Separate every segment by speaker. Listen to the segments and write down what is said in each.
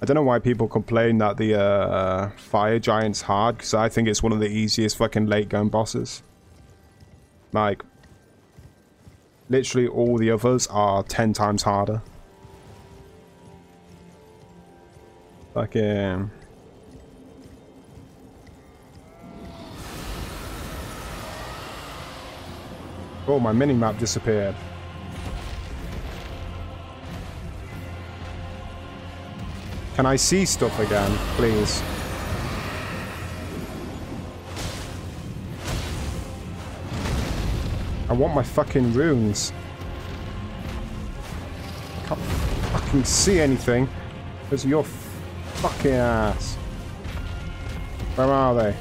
Speaker 1: I don't know why people complain that the uh, fire giant's hard, because I think it's one of the easiest fucking late game bosses. Like, literally all the others are 10 times harder. Fucking... Oh, my mini-map disappeared. Can I see stuff again, please? I want my fucking runes. I can't fucking see anything because of your fucking ass. Where are they?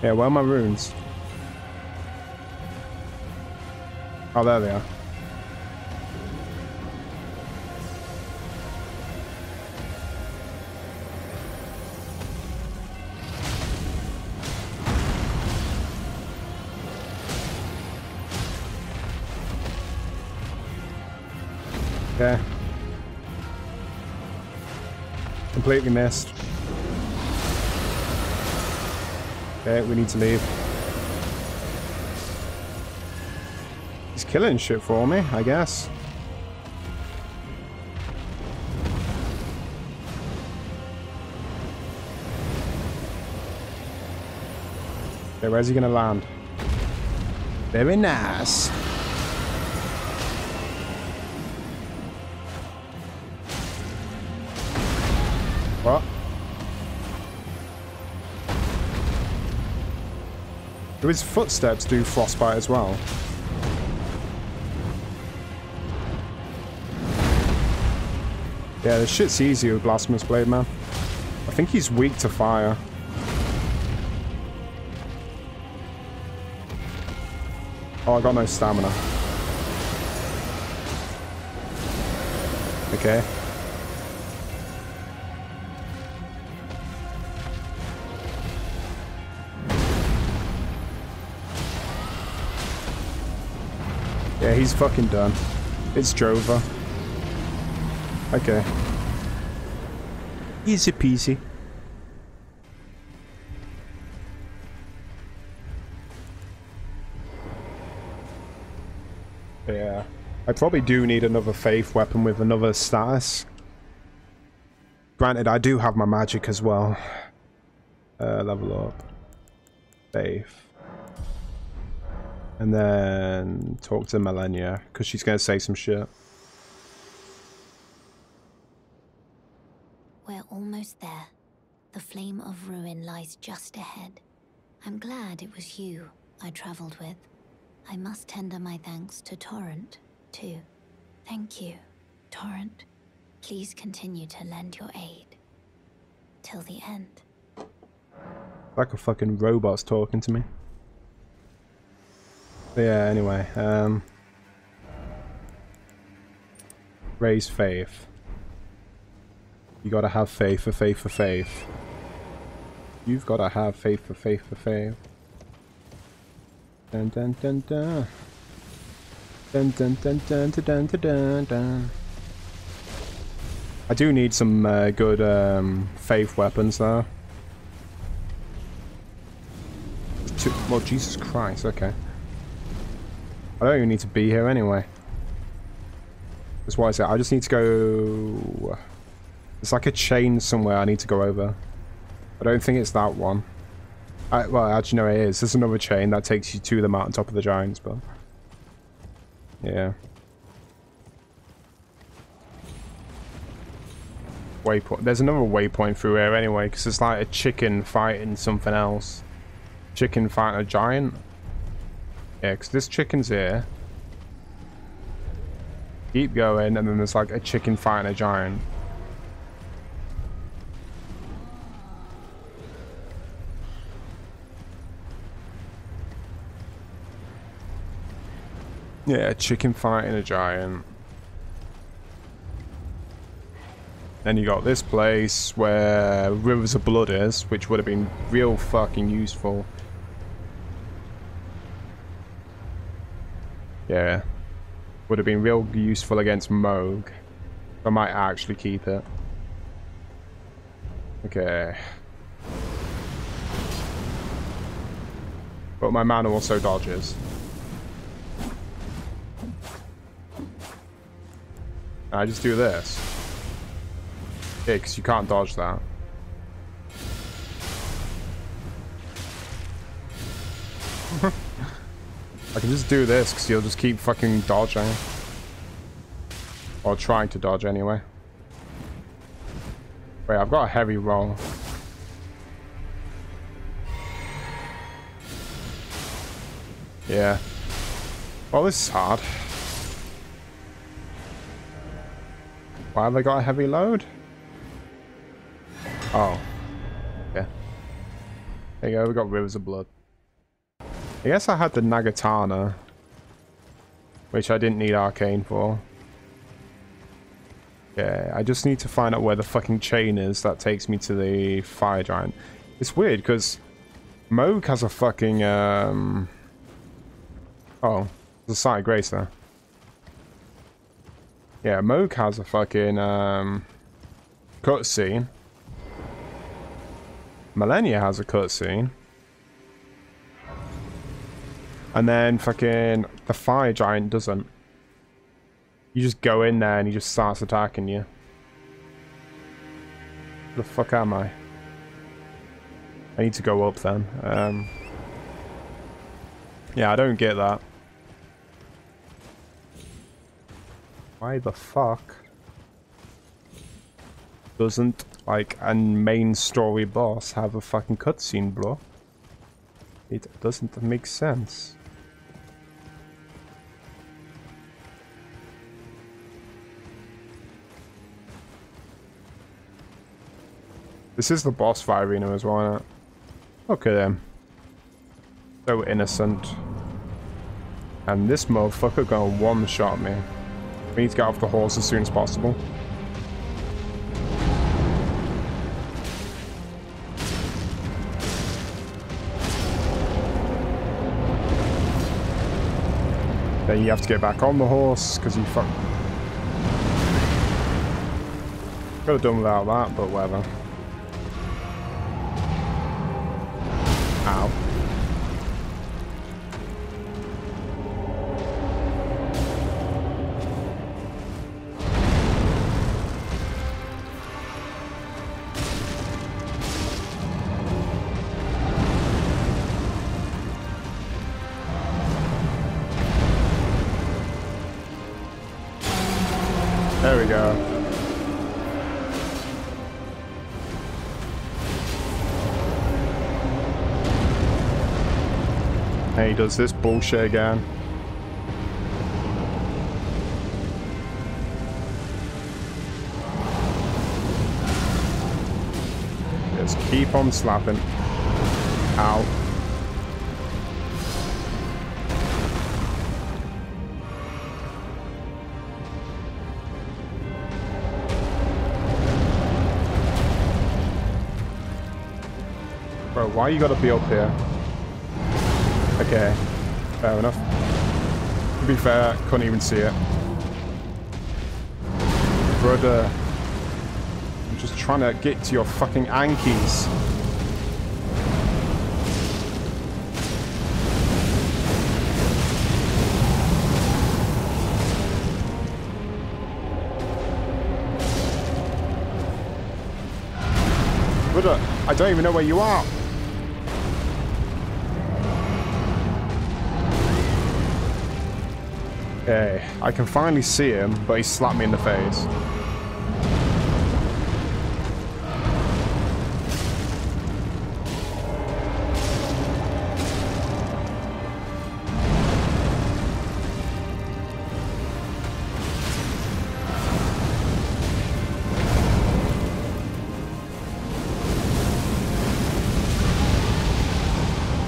Speaker 1: Yeah, where are my runes? Oh, there they are. Completely missed. Okay, we need to leave. He's killing shit for me, I guess. Okay, where's he gonna land? Very nice. Do his footsteps do frostbite as well? Yeah, the shit's easy with Blasphemous Blade, man. I think he's weak to fire. Oh, I got no stamina. Okay. Yeah, he's fucking done. It's Jova. Okay. Easy peasy. Yeah. I probably do need another faith weapon with another status. Granted, I do have my magic as well. Uh, level up. Faith. And then talk to Malenia, because she's going to say some shit.
Speaker 2: We're almost there. The flame of ruin lies just ahead. I'm glad it was you I traveled with. I must tender my thanks to Torrent, too. Thank you, Torrent. Please continue to lend your aid. Till the end.
Speaker 1: Like a fucking robot's talking to me yeah, anyway. Um, raise faith. You gotta have faith for faith for faith. You've gotta have faith for faith for faith. Dun dun dun dun. Dun dun dun dun dun dun dun dun. I do need some uh, good um, faith weapons though. Well, Jesus Christ, okay. I don't even need to be here anyway. That's why I said I just need to go... It's like a chain somewhere I need to go over. I don't think it's that one. I, well, actually, no, it is. There's another chain that takes you to the mountain top of the giants, but... Yeah. Waypoint. There's another waypoint through here anyway, because it's like a chicken fighting something else. Chicken fighting a giant. Yeah, because this chicken's here. Keep going, and then there's like a chicken fighting a giant. Yeah, a chicken fighting a giant. Then you got this place where Rivers of Blood is, which would have been real fucking useful. Yeah. would have been real useful against Mohg. I might actually keep it. Okay. But my mana also dodges. I just do this. Yeah, because you can't dodge that. I can just do this because you'll just keep fucking dodging. Or trying to dodge anyway. Wait, I've got a heavy roll. Yeah. Well, this is hard. Why have they got a heavy load? Oh. Yeah. There you go, we got Rivers of Blood. I guess I had the Nagatana. Which I didn't need Arcane for. Yeah, I just need to find out where the fucking chain is that takes me to the Fire Giant. It's weird, because Mohg has a fucking, um... Oh, there's a Sight Grace there. Yeah, Mohg has a fucking um, cutscene. Malenia has a cutscene. And then fucking the fire giant doesn't. You just go in there and he just starts attacking you. The fuck am I? I need to go up then. Um, yeah, I don't get that. Why the fuck doesn't, like, a main story boss have a fucking cutscene, bro? It doesn't make sense. This is the boss fight arena as well, isn't it? At him. So innocent. And this motherfucker gonna one-shot me. We need to get off the horse as soon as possible. Then you have to get back on the horse because you fuck. Could have done without that, but whatever. Ow. Does this bullshit again. Just keep on slapping. Ow. Bro, why you gotta be up here? Okay, fair enough. To be fair, couldn't even see it. Brother, I'm just trying to get to your fucking Ankies. Brother, I don't even know where you are. Okay, I can finally see him, but he slapped me in the face.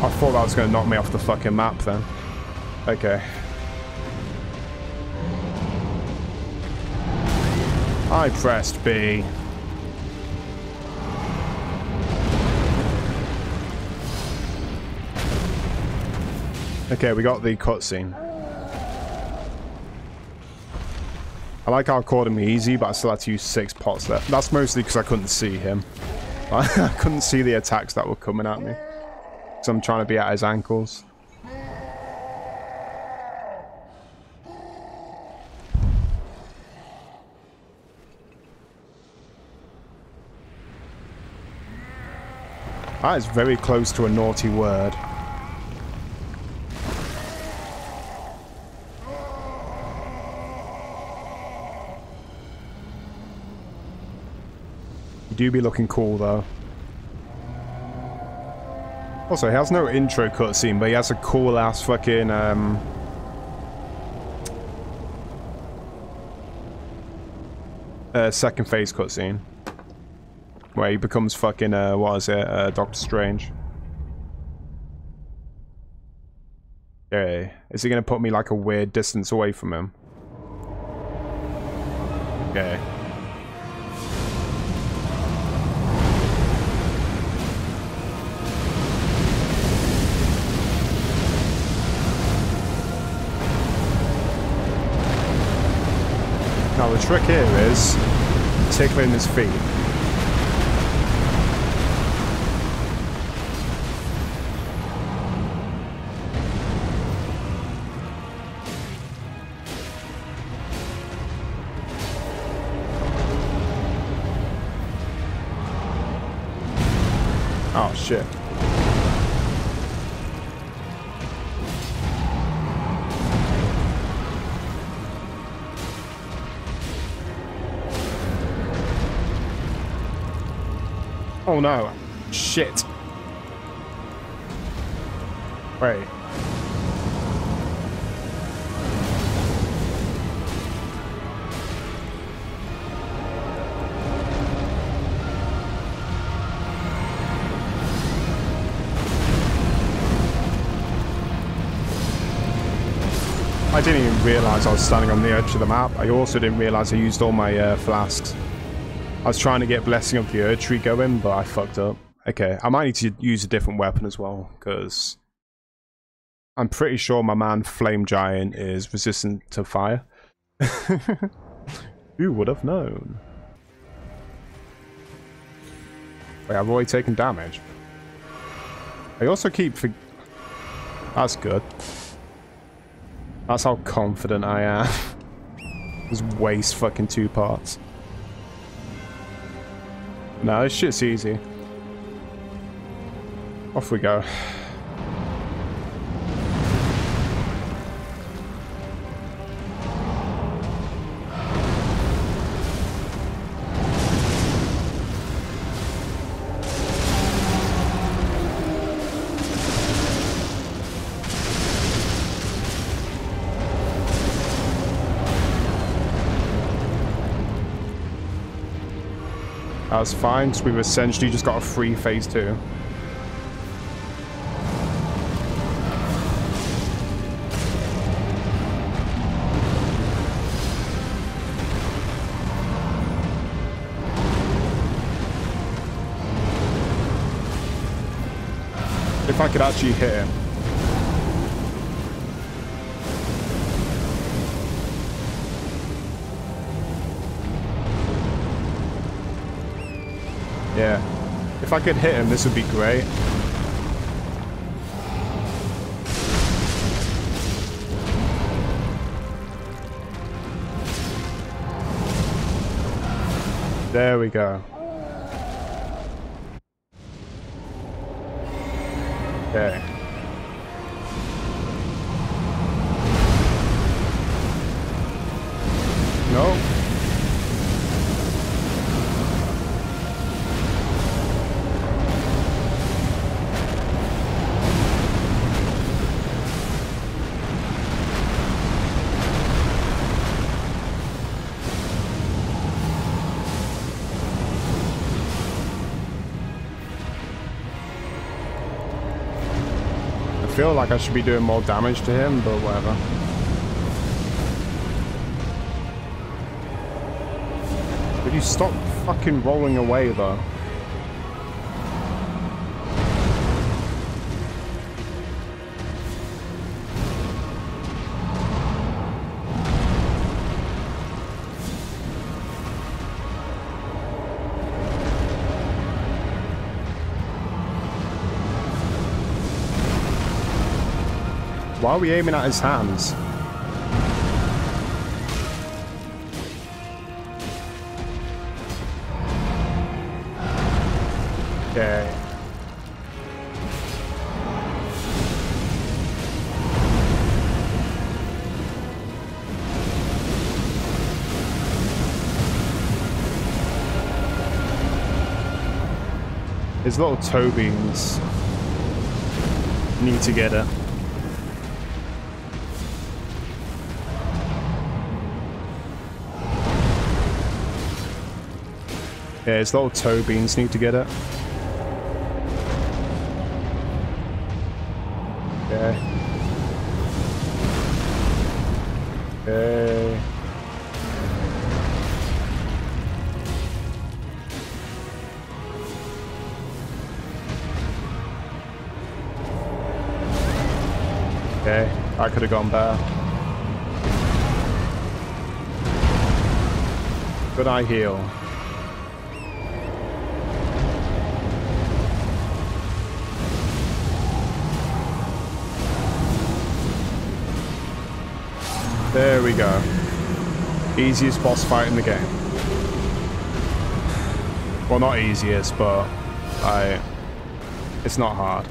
Speaker 1: I thought that was going to knock me off the fucking map then. Okay. I pressed B. Okay, we got the cutscene. I like how I caught him easy, but I still had to use six pots there. That's mostly because I couldn't see him. I couldn't see the attacks that were coming at me. So I'm trying to be at his ankles. That is very close to a naughty word. You do be looking cool though. Also, he has no intro cutscene, but he has a cool ass fucking um uh, second phase cutscene. Where he becomes fucking, uh, what is it, uh, Doctor Strange. Okay. Is he gonna put me like a weird distance away from him? Okay. Now the trick here is tickling his feet. Oh shit. Oh no. Shit. Wait. Realise I was standing on the edge of the map. I also didn't realise I used all my uh, flasks. I was trying to get Blessing of the earth Erdtree going, but I fucked up. Okay, I might need to use a different weapon as well, because I'm pretty sure my man Flame Giant is resistant to fire. Who would have known? Wait, I've already taken damage. I also keep... That's good. That's how confident I am. Just waste fucking two parts. No, this shit's easy. Off we go. That's fine, because we've essentially just got a free phase two. If I could actually hit him. Yeah. If I could hit him, this would be great. There we go. Feel like I should be doing more damage to him, but whatever. Would you stop fucking rolling away, though? Why are we aiming at his hands? Okay. His little toe beans need to get it. Yeah, his little toe beans need to get it. Okay. Okay. Okay, I could have gone better. But I heal. There we go. Easiest boss fight in the game. Well, not easiest, but I. It's not hard.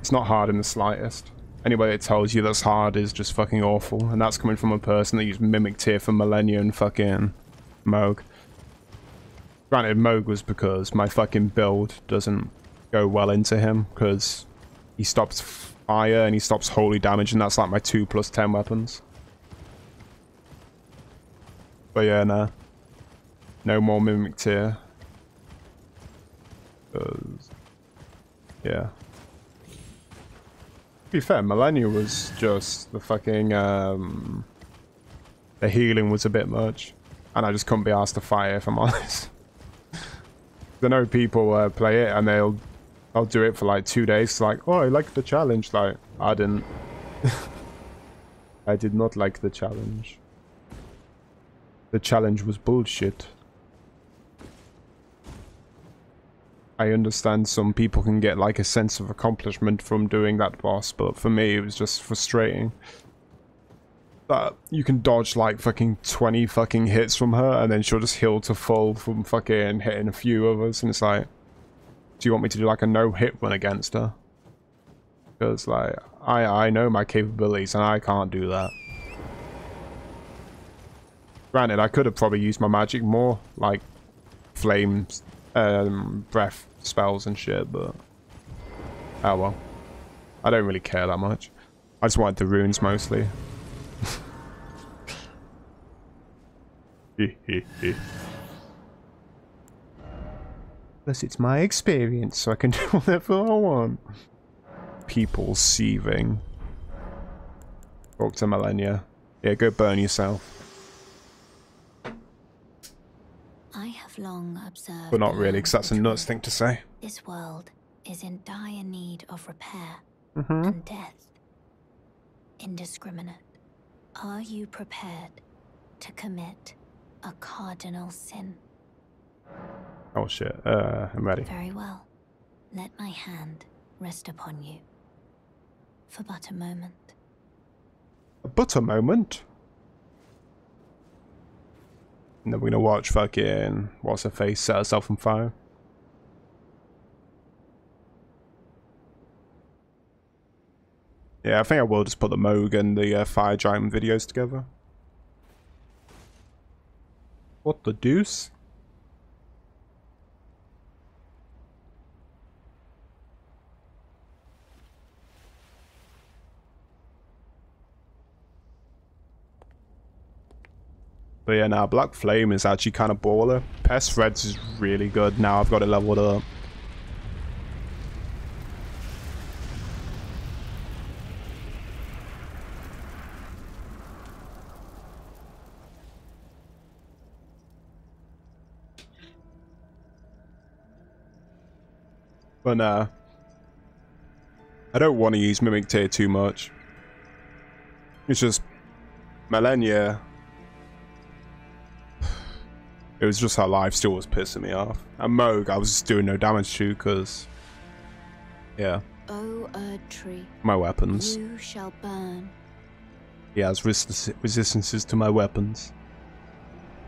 Speaker 1: It's not hard in the slightest. Anybody that tells you that's hard is just fucking awful, and that's coming from a person that used Mimic Tear for millennia and fucking Mohg. Granted, Mohg was because my fucking build doesn't go well into him, because he stops fire and he stops holy damage, and that's like my 2 plus 10 weapons. But yeah, nah. No more Mimic Tear. Cause, yeah. To be fair, Malenia was just the fucking, um... The healing was a bit much. And I just couldn't be asked to fight if I'm honest. I know people uh, play it and they'll I'll do it for like two days. Like, oh, I like the challenge. Like, I didn't. I did not like the challenge. The challenge was bullshit. I understand some people can get like a sense of accomplishment from doing that boss, but for me it was just frustrating. That you can dodge like fucking 20 fucking hits from her and then she'll just heal to full from fucking hitting a few of us and it's like, do you want me to do like a no-hit run against her? Because like, I, I know my capabilities and I can't do that. Granted, I could have probably used my magic more, like flames, um, breath spells and shit, but oh well. I don't really care that much. I just wanted the runes mostly. Plus, it's my experience, so I can do whatever I want. People seething. Talk to Malenia. Yeah, go burn yourself.
Speaker 2: I have long observed.
Speaker 1: But not really, because that's a nuts thing to say.
Speaker 2: This world is in dire need of repair
Speaker 1: Mm -hmm.
Speaker 2: and death. Indiscriminate. Are you prepared to commit a cardinal sin?
Speaker 1: Oh shit, uh, I'm ready.
Speaker 2: Very well. Let my hand rest upon you. For but a moment.
Speaker 1: But a moment? And then we're gonna watch fucking what's her face set herself on fire. Yeah, I think I will just put the Mohg and the uh, Fire Giant videos together. What the deuce? But yeah, now Black Flame is actually kind of baller. Pest Threads is really good now I've got it leveled up. But nah. I don't want to use Mimic Tear too much. It's just... Malenia it was just her life still was pissing me off. And Mohg, I was just doing no damage to because, yeah.
Speaker 2: O Erd tree,
Speaker 1: My weapons.
Speaker 2: you shall burn.
Speaker 1: He has resist- resistances to my weapons.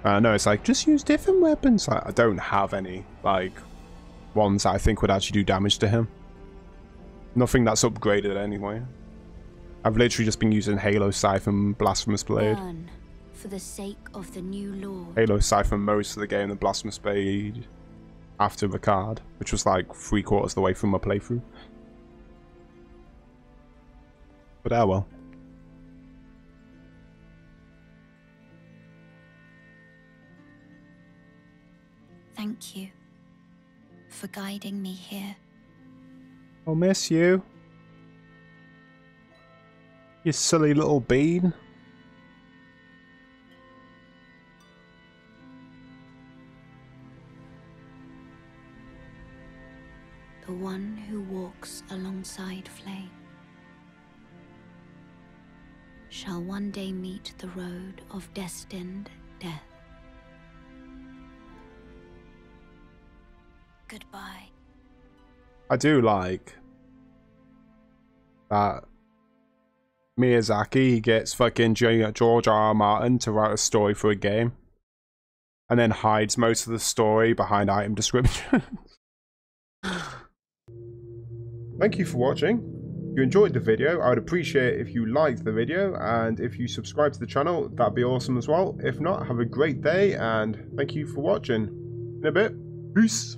Speaker 1: Uh, no, it's like, just use different weapons. I, I don't have any, like, ones I think would actually do damage to him. Nothing that's upgraded anyway. I've literally just been using Halo Siphon Blasphemous Blade.
Speaker 2: Burn for the sake of the new Lord.
Speaker 1: Halo Siphon most of the game, the Blasphemous Blade after Rykard, which was like three quarters of the way through my playthrough. But ah well.
Speaker 2: Thank you for guiding me here.
Speaker 1: I'll miss you. You silly little bean.
Speaker 2: The one who walks alongside Flame, shall one day meet the road of destined death. Goodbye.
Speaker 1: I do like that Miyazaki gets fucking George R. R. Martin to write a story for a game and then hides most of the story behind item description. Thank you for watching. If you enjoyed the video, I would appreciate if you liked the video and if you subscribe to the channel, that'd be awesome as well. If not, have a great day and thank you for watching. In a bit, peace.